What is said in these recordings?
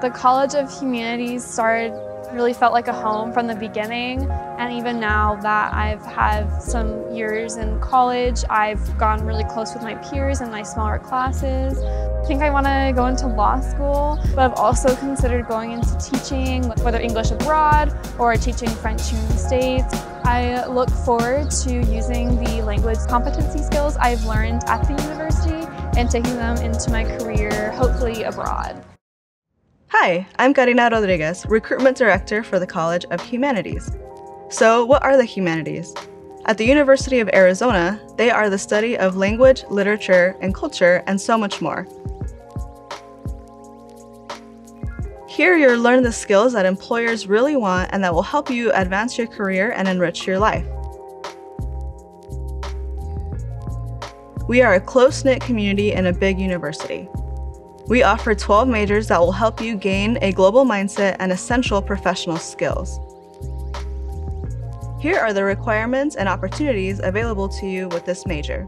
The College of Humanities started really felt like a home from the beginning and even now that I've had some years in college I've gone really close with my peers in my smaller classes. I think I want to go into law school but I've also considered going into teaching whether English abroad or teaching French in the States. I look forward to using the language competency skills I've learned at the university and taking them into my career hopefully abroad. Hi, I'm Karina Rodriguez, Recruitment Director for the College of Humanities. So, what are the humanities? At the University of Arizona, they are the study of language, literature, and culture, and so much more. Here, you'll learn the skills that employers really want and that will help you advance your career and enrich your life. We are a close knit community in a big university. We offer 12 majors that will help you gain a global mindset and essential professional skills. Here are the requirements and opportunities available to you with this major.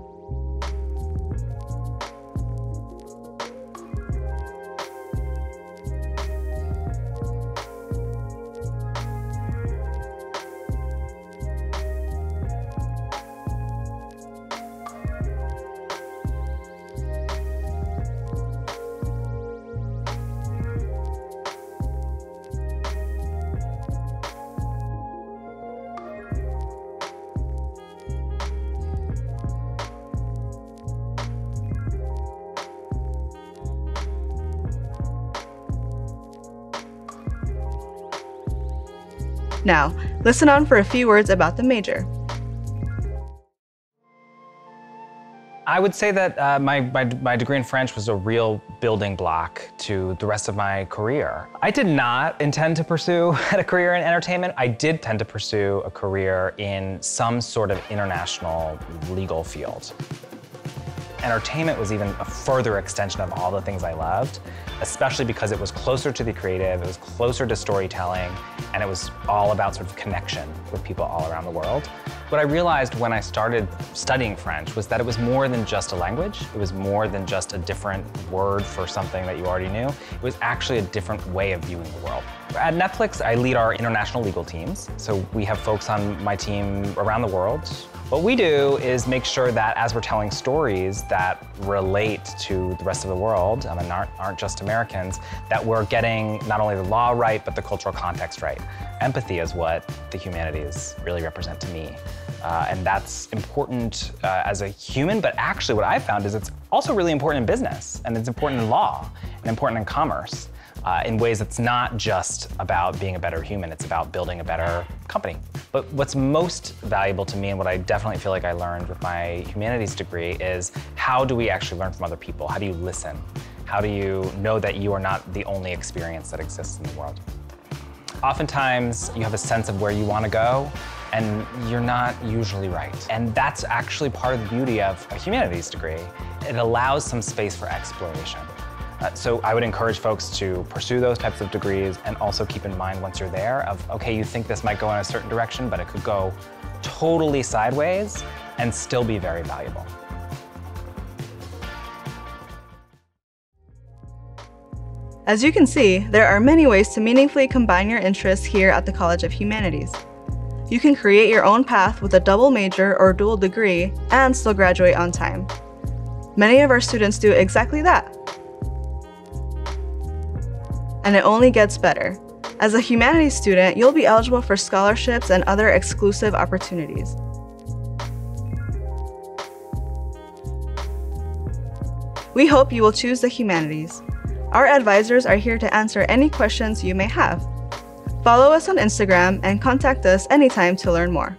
Now, listen on for a few words about the major. I would say that uh, my, my, my, degree in French was a real building block to the rest of my career. I did not intend to pursue a career in entertainment. I did tend to pursue a career in some sort of international legal field. Entertainment was even a further extension of all the things I loved, especially because it was closer to the creative, it was closer to storytelling, and it was all about sort of connection with people all around the world. What I realized when I started studying French was that it was more than just a language. It was more than just a different word for something that you already knew. It was actually a different way of viewing the world. At Netflix, I lead our international legal teams. So we have folks on my team around the world what we do is make sure that as we're telling stories that relate to the rest of the world, um, I mean, aren't, aren't just Americans, that we're getting not only the law right, but the cultural context right. Empathy is what the humanities really represent to me. Uh, and that's important uh, as a human, but actually what I've found is it's also really important in business, and it's important in law, and important in commerce uh, in ways that's not just about being a better human, it's about building a better company. But what's most valuable to me and what I definitely feel like I learned with my humanities degree is how do we actually learn from other people? How do you listen? How do you know that you are not the only experience that exists in the world? Oftentimes, you have a sense of where you want to go, and you're not usually right. And that's actually part of the beauty of a humanities degree. It allows some space for exploration. Uh, so I would encourage folks to pursue those types of degrees and also keep in mind once you're there of, okay, you think this might go in a certain direction, but it could go totally sideways and still be very valuable. As you can see, there are many ways to meaningfully combine your interests here at the College of Humanities. You can create your own path with a double major or dual degree and still graduate on time. Many of our students do exactly that and it only gets better. As a humanities student, you'll be eligible for scholarships and other exclusive opportunities. We hope you will choose the humanities. Our advisors are here to answer any questions you may have. Follow us on Instagram and contact us anytime to learn more.